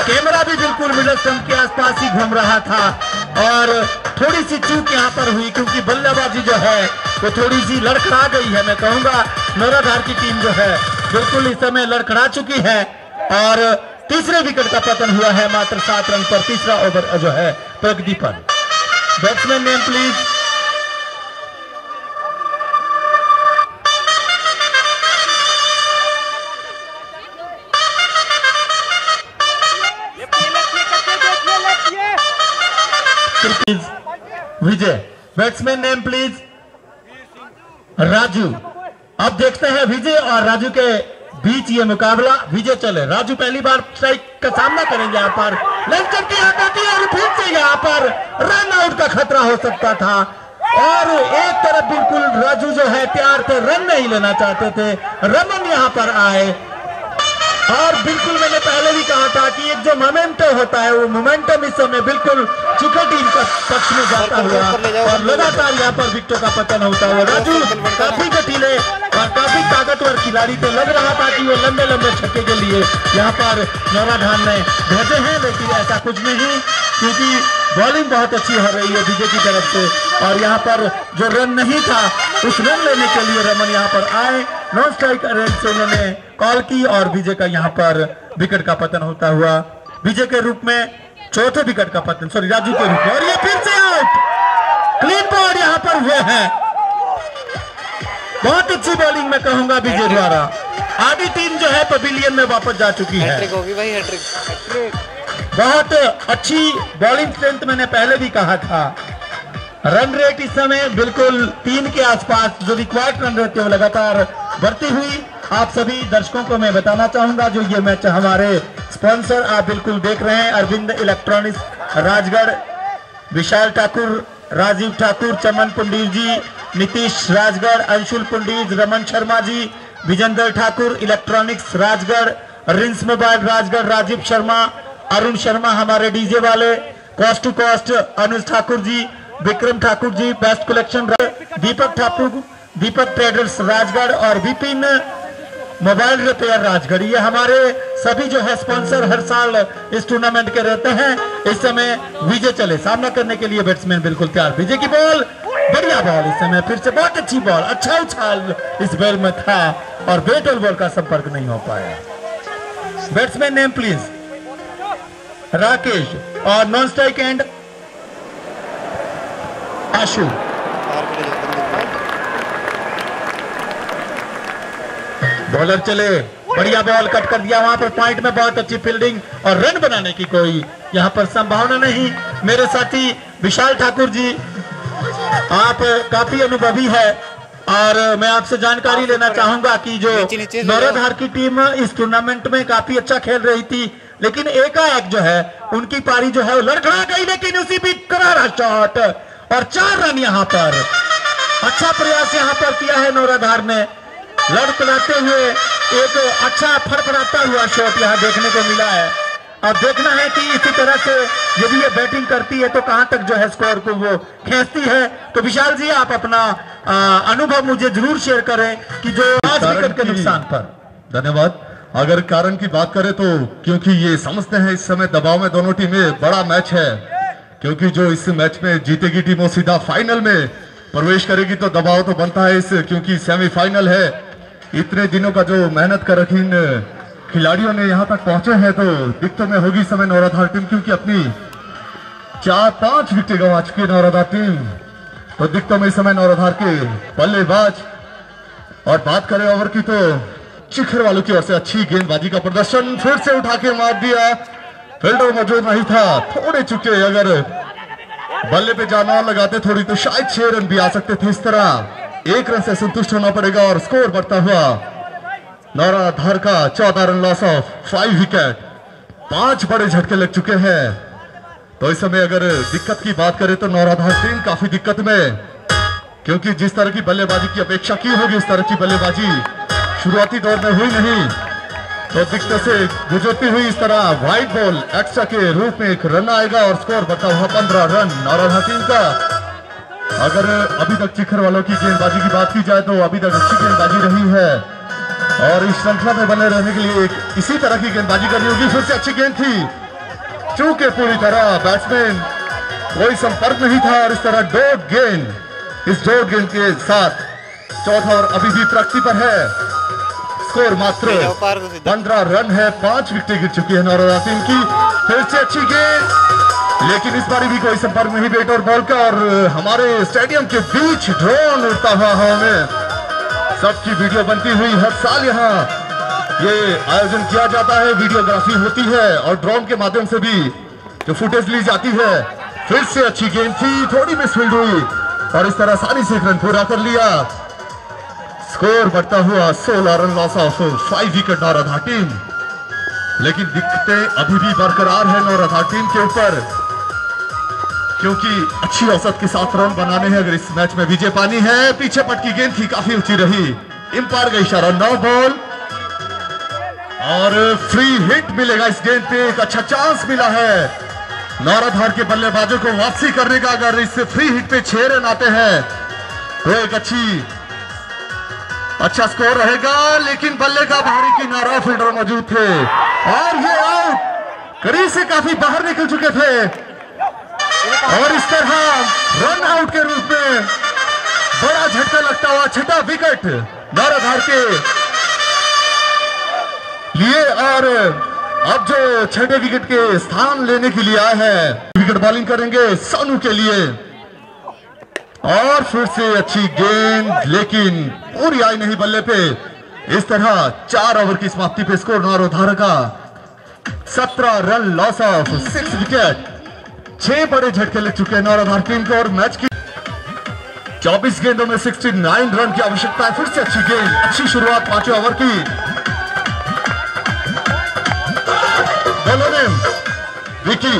कैमरा भी बिल्कुल मिडिल स्टंप के आसपास ही घूम रहा था और थोड़ी सी चूक यहाँ पर हुई क्योंकि बल्लेबाजी जो है, वो थोड़ी सी लड़खड़ा गई है। मैं कहूँगा, नौराधार की टीम जो है, बिल्कुल इस समय लड़खड़ा चुकी है और तीसरे विकेट का पतन हुआ है मात्र सात रन पर। तीसरा ओवर जो है, प्रगति पर। Batsman name please please Vijay batsman name please Raju अब देखते हैं विजय और राजू के बीच ये मुकाबला। विजय चले। राजू पहली बार स्ट्राइक का सामना करेंगे यहाँ पर। लेफ़्ट और फिर से यहाँ पर रन आउट का खतरा हो सकता था। और एक तरफ़ बिल्कुल राजू जो है प्यार से रन नहीं लेना चाहते थे। रमन यहाँ पर आए। और बिल्कुल मैंने पहले भी कहा था कि एक जो मोमेंटो होता है वो मोमेंटम इस समय बिल्कुल चुके टीम का पक्ष में जाता हुआ। और लगातार यहाँ पर विकेटों का पतन होता हुआ। राजू काफ़ी जटिले और काफ़ी ताकतवर खिलाड़ी तो लग रहा था कि वो लंबे लंबे छक्के के लिए यहाँ पर नौराधान ने भेजे हैं लेकिन ऐसा कुछ नहीं क्योंकि बॉलिंग बहुत अच्छी हो रही है विजय की तरफ़ से। और यहाँ पर जो रन नहीं था उस रन लेने के लिए रमन यहाँ पर आए। नॉन स्ट्राइक रेंज से उन्होंने कॉल की और विजय का यहाँ पर विकेट का पतन होता हुआ। विजय के रूप में चौथे विकेट का पतन सॉरी राजू के रूप में। और ये फिर से आउट क्लीन बॉल यहाँ पर हुए हैं। बहुत अच्छी बॉलिंग में कहूँगा विजय द्वारा। आधी टीम जो है पवेलियन में वापस जा चुकी है। भाई बहुत अच्छी बॉलिंग स्ट्रेंथ मैंने पहले भी कहा था। रन रेट इस समय बिल्कुल तीन के आसपास, जो रिक्वायर्ड रन रहते हैं, वो लगातार बढ़ती हुई आप सभी दर्शकों को मैं बताना चाहूँगा, जो ये मैच हमारे स्पॉन्सर आप बिल्कुल देख रहे हैं, अरविंद इलेक्ट्रॉनिक्स राजगढ़, विशाल ठाकुर, राजीव ठाकुर, चमन पुंडीर जी, नीतीश राजगढ़, अंशुल पुंडीर, रमन शर्मा जी, विजेंद्र ठाकुर इलेक्ट्रॉनिक्स राजगढ़, रिंस मोबाइल, राजगढ़, राजीव शर्मा, अरुण शर्मा हमारे डीजे वाले cost to cost Anuj Thakur ji Vikram Thakur ji best collection Deepak Thakur Deepak traders Rajgarh और विपिन मोबाइल रिपेयर राजगढ़ ये हमारे सभी जो है स्पॉन्सर हर साल इस टूर्नामेंट के रहते हैं। इस समय विजय चले। सामना करने के लिए बैट्समैन बिल्कुल तैयार। विजय की बॉल बढ़िया बॉल इस समय। फिर से बहुत अच्छी बॉल अच्छा उछाल इस बॉल में था और बैट और बॉल का संपर्क नहीं हो पाया। बैट्समैन नेम प्लीज़ राकेश और नॉन स्ट्राइक एंड हैं बॉलर चले। बढ़िया बॉल कट कर दिया वहाँ पर। पॉइंट में बहुत अच्छी फील्डिंग और रन बनाने की कोई यहाँ पर संभावना नहीं। मेरे साथी विशाल ठाकुर जी आप काफ़ी अनुभवी है और मैं आपसे जानकारी लेना चाहूँगा कि जो। नौरधार की टीम इस टूर्नामेंट में काफ़ी अच्छा खेल रही थी लेकिन एकाएक जो है उनकी पारी जो है वो लड़खड़ा गई लेकिन उसी बीच करारा शॉट और चार रन यहाँ पर। अच्छा प्रयास यहाँ पर किया है नौराधार ने। लड़खड़ाते हुए एक अच्छा फड़फड़ाता हुआ शॉट यहाँ देखने को मिला है। अब देखना है कि इसी तरह से यदि ये बैटिंग करती है तो कहाँ तक जो है स्कोर को वो खींचती है। तो विशाल जी आप अपना अनुभव मुझे ज़रूर शेयर करें कि जो पाँच विकेट के नुकसान पर। धन्यवाद। अगर कारण की बात करें तो क्योंकि ये समझते हैं इस समय दबाव में दोनों टीमें बड़ा मैच है। क्योंकि जो इस मैच में जीतेगी टीम वो सीधा फाइनल में प्रवेश करेगी तो दबाव तो बनता है इस, क्योंकि सेमीफाइनल है। इतने दिनों का जो मेहनत कर रखी इन खिलाड़ियों ने यहाँ तक पहुँचे हैं तो दिक्कत में होगी समय नौराधार टीम, क्योंकि अपनी चार पाँच विकेट गंवा चुकी है नौराधार टीम। तो दिक्कतों में समय नौराधार के बल्लेबाज। और बात करें ओवर की तो चिखर वालों की ओर से अच्छी गेंदबाजी का प्रदर्शन फिर से उठा के मार दिया। फील्डर मौजूद नहीं था थोड़े चुके अगर। बल्ले पे जाना लगाते थोड़ी तो शायद छह रन भी आ सकते थे इस तरह। एक रन से संतुष्ट होना पड़ेगा और स्कोर बढ़ता हुआ। नौरा धर का चौदह run loss of five wicket पाँच बड़े झटके लग चुके हैं। तो इस समय अगर दिक्कत की बात करें तो नौराधार टीम काफ़ी दिक्कत में। क्योंकि जिस तरह की बल्लेबाजी की अपेक्षा की होगी, उस तरह की बल्लेबाजी शुरुआती दौर में हुई नहीं। तो दिक्कत से गुजरती हुई इस तरह व्हाइट बॉल एक्स्ट्रा के रूप में एक रन आएगा और स्कोर बढ़ता हुआ पंद्रह रन। नौराधा टीम का। अगर अभी तक चिखर वालों की गेंदबाजी की बात की जाए तो अभी तक अच्छी गेंदबाजी रही है। और इस श्रृंखला में बने रहने के लिए एक इसी तरह की गेंदबाजी करनी होगी। फिर से अच्छी गेंद थी। चूँकि पूरी तरह बैट्समैन कोई संपर्क नहीं था और इस तरह डोट गेंद, इस डोट गेंद के साथ चौथा और अभी भी प्रगति पर है। स्कोर मात्र। पंद्रह रन है पाँच विकेटें गिर चुकी है नौरदा टीम की। फिर से अच्छी गेंद। लेकिन इस बार भी कोई संपर्क नहीं बैट और बॉल का और हमारे स्टेडियम के बीच ड्रोन उड़ता हुआ हवा में। सबकी वीडियो बनती हुई हर साल यहाँ। ये आयोजन किया जाता है वीडियोग्राफी होती है और ड्रोन के माध्यम से भी जो फुटेज ली जाती है। फिर से अच्छी गेंद थी थोड़ी मिसफील्ड हुई और इस तरह आसानी से रन पूरा कर लिया। स्कोर बढ़ता हुआ 16 run loss of five wicket Nauradhar team लेकिन दिक्कतें अभी भी बरकरार है नौरथा टीम के ऊपर। क्योंकि अच्छी औसत के साथ रन बनाने हैं, अगर इस मैच में विजय पानी है, पीछे पट की गेंद थी, काफ़ी ऊँची रही। इम्पायर का इशारा नौ बॉल और फ्री हिट मिलेगा इस गेंद पे, एक अच्छा चांस मिला है। नौराधार के बल्लेबाजों को वापसी करने का अगर इस फ्री हिट पे छह रन आते हैं तो एक अच्छी अच्छा स्कोर रहेगा, लेकिन बल्ले का बाहरी किनारा फील्डर मौजूद थे। और ये आउट करीब से काफ़ी बाहर निकल चुके थे। और इस तरह रन आउट के रूप में बड़ा झटका लगता हुआ छठा विकेट नौराधार के। लिए और अब जो छठे विकेट के स्थान लेने के लिए आए हैं विकेट बॉलिंग करेंगे सोनू के लिए। और फिर से अच्छी गेंद, लेकिन पूरी आई नहीं बल्ले पे। इस तरह चार ओवर की समाप्ति पे स्कोर नौरोधार का सत्रह run loss of six wicket छह बड़े झटके लग चुके हैं नौराधार टीम को और मैच की। 24 गेंदों में 69 रन की आवश्यकता है। फिर से अच्छी गेंद, अच्छी शुरुआत पाँचवें ओवर की। विकी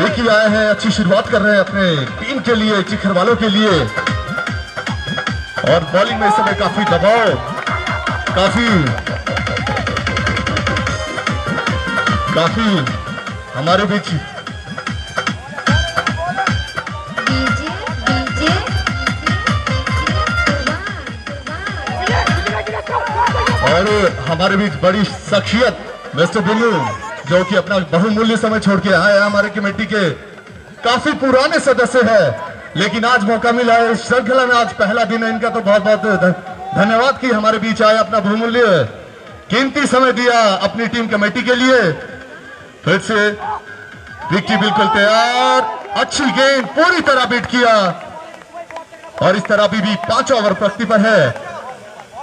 विकी आए हैं, अच्छी शुरुआत कर रहे हैं अपने टीम के लिए चिखर वालों के लिए। और बॉलिंग में इस समय काफ़ी दबाव, काफ़ी काफ़ी हमारे बीच। और हमारे बीच बड़ी शख्सियत, मिस्टर बिल्लू। जो कि अपना बहुमूल्य समय छोड़ के आए हमारे कमेटी के। काफ़ी पुराने सदस्य है, लेकिन आज मौका मिला है इस श्रृंखला में। आज पहला दिन है, इनका तो बहुत बहुत धन्यवाद की हमारे बीच आए अपना बहुमूल्य। कीमती समय दिया अपनी टीम कमेटी के लिए। फिर से विक्की बिल्कुल तैयार, अच्छी गेंद, पूरी तरह बीट किया। और इस तरह अभी भी पाँच ओवर प्रगति पर है।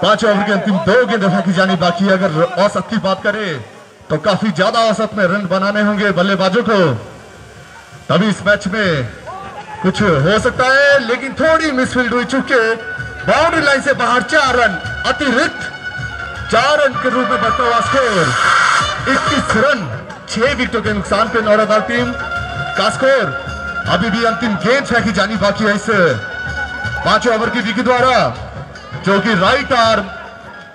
पाँच ओवर के अंतिम दो गेंद रखा की जानी बाकी अगर औसत की बात करें। तो काफ़ी ज़्यादा औसत में रन बनाने होंगे बल्लेबाजों को। तभी इस मैच में कुछ हो सकता है, लेकिन थोड़ी मिसफील्ड हुई चुके बाउंड्री लाइन से बाहर चार रन, अतिरिक्त चार रन के रूप में बढ़ता हुआ स्कोर। इक्कीस रन, छह विकेटों के नुकसान पे नौरादार टीम का स्कोर। अभी भी अंतिम गेंद फेंकी जानी बाकी है इस पाँचवें ओवर की विकेट द्वारा, जो कि right arm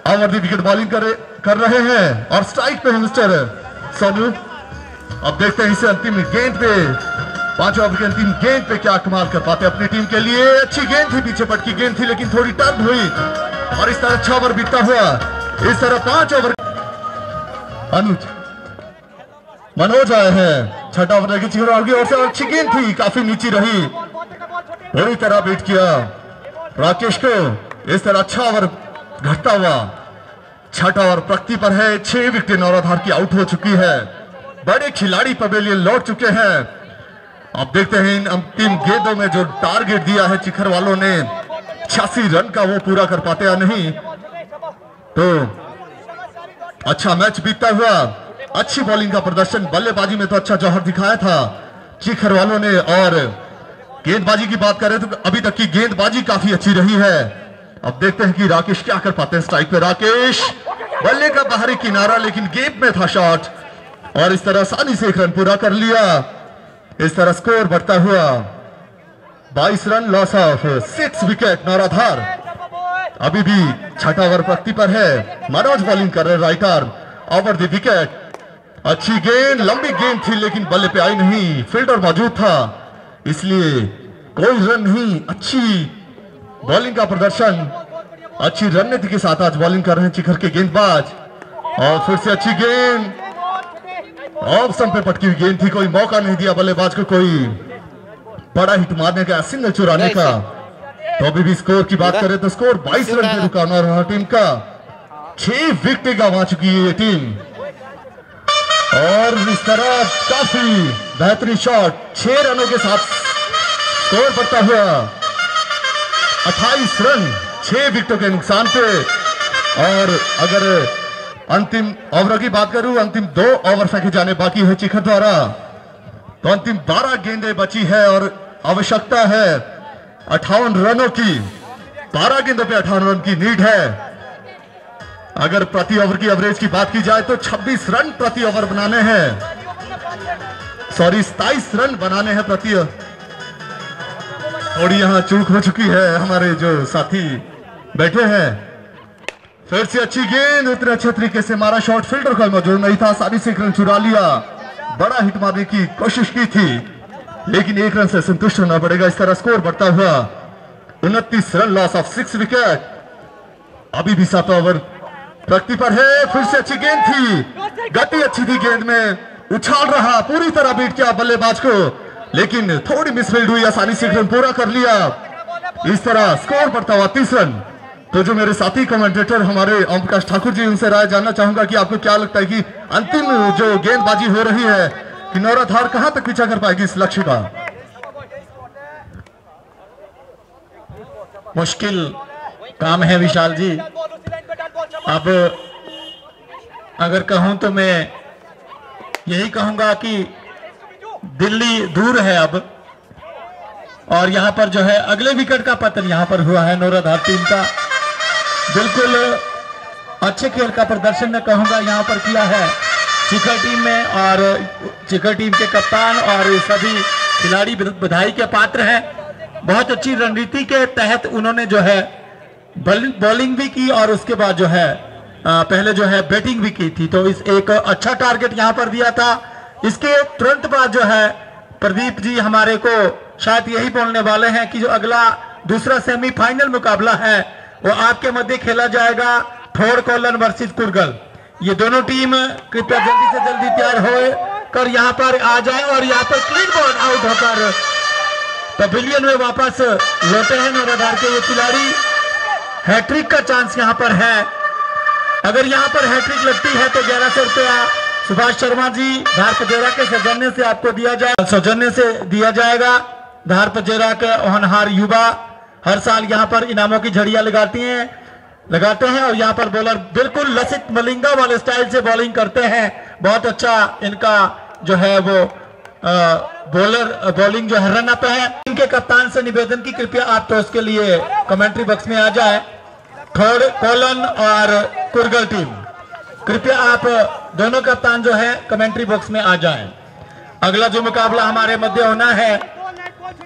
Amardeep wicket bowling कर। कर रहे हैं और स्ट्राइक पे मिस्टर सोनू अब देखते हैं इसे अंतिम गेंद पे। पाँच ओवर के अंतिम गेंद पे क्या कमाल कर पाते अपनी टीम के लिए। अच्छी गेंद थी, पीछे पट की गेंद थी, लेकिन थोड़ी टर्न हुई। और इस तरह छह ओवर बीतता हुआ। इस तरह पाँच ओवर। अनुज, मनोज आए हैं। छठा ओवर की चिकन और से अच्छी गेंद थी। काफ़ी नीची रही। बुरी तरह बीट किया। राकेश को इस तरह अच्छा ओवर घटता हुआ। छठा और प्रगति पर है। छह विकेट नौराधार की आउट हो चुकी है। बड़े खिलाड़ी पवेलियन लौट चुके हैं। अब देखते हैं इन अंतिम गेंदों में जो टारगेट दिया है चिखर वालों ने। छियासी रन का वो पूरा कर पाते या नहीं? तो अच्छा मैच बीतता हुआ। अच्छी बॉलिंग का प्रदर्शन। बल्लेबाजी में तो अच्छा जौहर दिखाया था चिखर वालों ने। और गेंदबाजी की बात करें तो अभी तक की गेंदबाजी काफ़ी अच्छी रही है। अब देखते हैं कि राकेश क्या कर पाते हैं स्ट्राइक पे। राकेश, बल्ले का बाहरी किनारा, लेकिन गेप में था शॉट और इस तरह आसानी से एक रन पूरा कर लिया। इस तरह स्कोर बढ़ता हुआ। 22 run loss of six wicket Nauradhar. अभी भी छठा ओवर प्रगति पर है। मनोज बॉलिंग कर रहे right arm over the wicket अच्छी गेंद लंबी गेंद थी, लेकिन बल्ले पे आई नहीं। फील्डर मौजूद था। इसलिए कोई रन नहीं। अच्छी बॉलिंग का प्रदर्शन। अच्छी रणनीति के साथ आज बॉलिंग कर रहे हैं चिखर के गेंदबाज। और फिर से अच्छी गेंद। स्टंप पे पटकी हुई गेंद थी कोई मौका नहीं दिया बल्लेबाज को कोई बड़ा हिट मारने का सिंगल चुराने का। तो अभी भी स्कोर की बात करें तो स्कोर 22 रन पे रुका नौरहा टीम का। छह विकेट गंवा चुकी है ये टीम और इस तरह काफ़ी बेहतरीन शॉट छह रनों के साथ स्कोर बढ़ता हुआ। 28 रन, छह विकेटों के नुकसान पे। और अगर अंतिम ओवरों की बात करूँ, अंतिम दो ओवर फेंके जाने बाकी है चिखर द्वारा। तो अंतिम 12 गेंदें बची है और आवश्यकता है अठावन रनों की। 12 गेंदों पे अठावन रन की नीड है। अगर प्रति ओवर की एवरेज की बात की जाए तो 26 रन प्रति ओवर बनाने हैं। सॉरी 27 रन बनाने हैं प्रति थोड़ी यहाँ चूक हो चुकी है हमारे जो साथी बैठे हैं। फिर से अच्छी गेंद उतने अच्छे तरीके से मारा शॉट फील्डर कोई मौजूद नहीं था। आसानी से एक रन चुरा लिया। बड़ा हिट मारने की कोशिश की थी, लेकिन एक रन से संतुष्ट होना पड़ेगा। इस तरह स्कोर बढ़ता हुआ उनतीस run loss of six wicket अभी भी सात ओवर प्रगति पर है। फिर से अच्छी गेंद थी। गति अच्छी थी गेंद में। उछाल रहा। पूरी तरह बीट किया बल्लेबाज को। लेकिन थोड़ी मिसफील्ड हुई, आसानी से रन पूरा कर लिया। इस तरह स्कोर बढ़ता हुआ तीस रन तो जो मेरे साथी कमेंटेटर हमारे ओम प्रकाश ठाकुर जी, उनसे राय जानना चाहूँगा कि आपको क्या लगता है कि अंतिम जो गेंदबाजी हो रही है कि नौरा धार कहाँ तक पीछा कर पाएगी इस लक्ष्य का? मुश्किल काम है विशाल जी। अब अगर कहूँ तो मैं यही कहूँगा कि दिल्ली दूर है अब। और यहाँ पर जो है, अगले विकेट का पतन यहाँ पर हुआ है नौराधार टीम का। बिल्कुल अच्छे खेल का प्रदर्शन मैं कहूँगा यहाँ पर किया है चिखर टीम में। और चिखर टीम के कप्तान और सभी खिलाड़ी बधाई के पात्र हैं। बहुत अच्छी रणनीति के तहत उन्होंने जो है बॉलिंग भी की और उसके बाद जो है पहले जो है बैटिंग भी की थी। तो इस एक अच्छा टारगेट यहाँ पर दिया था। इसके तुरंत बाद जो है, प्रदीप जी हमारे को शायद यही बोलने वाले हैं कि जो अगला, दूसरा सेमीफाइनल मुकाबला है, वो आपके मध्य खेला जाएगा ठोर कोलन वर्सेस कुरगल। ये दोनों टीम कृपया जल्दी से जल्दी तैयार हो, कर यहाँ पर आ जाए और यहाँ पर क्लीन बॉल आउट होकर पवेलियन में वापस लौटे हैं नौराधार के ये खिलाड़ी। हैट्रिक का चांस यहाँ पर है। अगर यहाँ पर हैट्रिक लगती है तो ग्यारह सौ रुपया सुभाष शर्मा जी, धार पजेरा के सौजन्य से आपको दिया जाए, सौजन्य से दिया जाएगा। धार पजेरा के होनहार युवा हर साल यहाँ पर इनामों की झड़ियाँ लगाती हैं, लगाते हैं और यहाँ पर बॉलर बिल्कुल लसित मलिंगा वाले स्टाइल से बॉलिंग करते हैं। बहुत अच्छा इनका जो है वो बॉलर बॉलिंग जो है रन अप है। इनके कप्तान से निवेदन की कृपया आप तो उसके लिए कमेंट्री बॉक्स में आ जाए। थर्ड कोलन और कुरगल टीम कृपया आप दोनों कप्तान जो है कमेंट्री बॉक्स में आ जाएँ। अगला जो मुकाबला हमारे मध्य होना है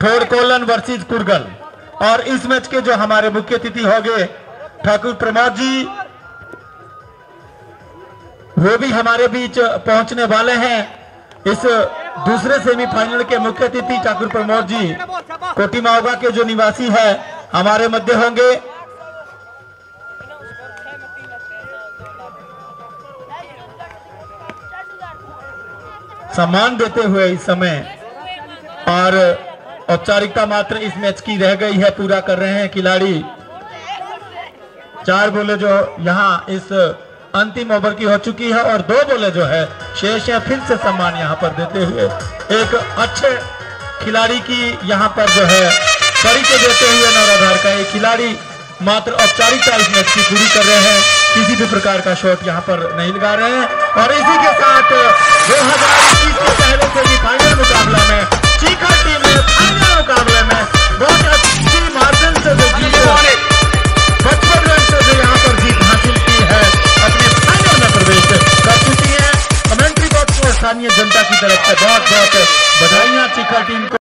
थर्ड कोलन वर्सेस कुरगल। और इस मैच के जो हमारे मुख्य अतिथि होंगे, ठाकुर प्रमोद जी, वो भी हमारे बीच पहुँचने वाले हैं। इस दूसरे सेमीफाइनल के मुख्य अतिथि ठाकुर प्रमोद जी कोटी माओगा के जो निवासी है, हमारे मध्य होंगे। सम्मान देते हुए इस समय और औपचारिकता मात्र इस मैच की रह गई है, पूरा कर रहे हैं खिलाड़ी। चार बोले जो यहाँ इस अंतिम ओवर की हो चुकी है और दो बोले जो है, शेष है फिर से सम्मान यहाँ पर देते हुए। एक अच्छे खिलाड़ी की यहाँ पर जो है, तरीके देते हुए नौराधार का एक खिलाड़ी मात्र औपचारिकता इस मैच की पूरी कर रहे हैं। किसी भी प्रकार का शॉट यहाँ पर नहीं लगा रहे हैं। और इसी के साथ दो हज़ार इक्कीस के पहले सेमीफाइनल मुकाबला में चीखा टीम ने फाइनल मुकाबले में बहुत अच्छी मार्जिन से जो जीत पचपन रन से जो यहाँ पर जीत हासिल की है अपने फाइनल में प्रवेश कर चुकी है। कमेंट्री बॉक्स में स्थानीय जनता की तरफ़ से बहुत बहुत बधाइयाँ चीखा टीम को।